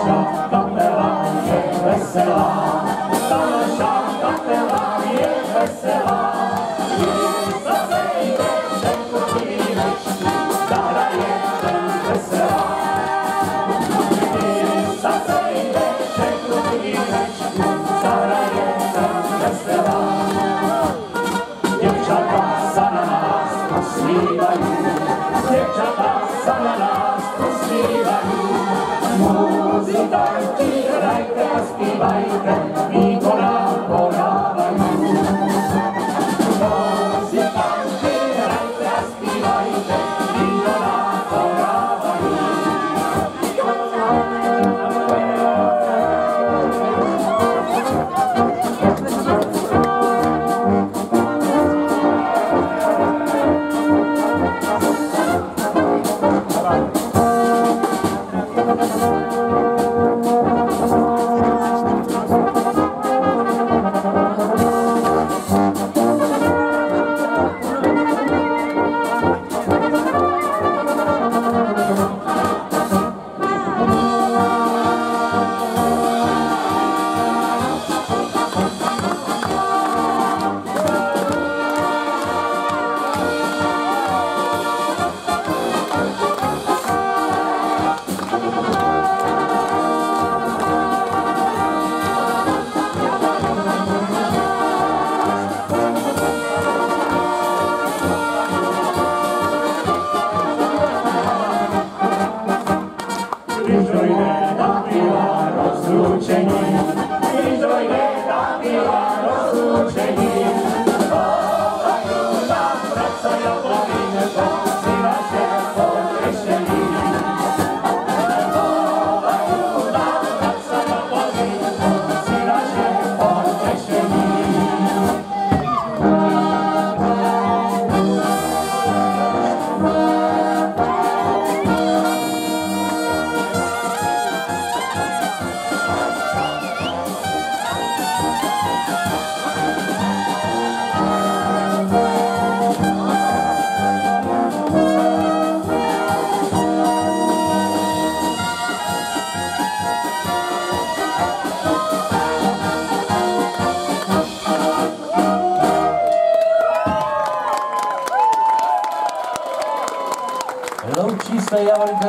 naša kapela je veselá. śpiewajka, śpiewajka, śpiewajka, śpiewajka. Bila rozlučení. 所以啊。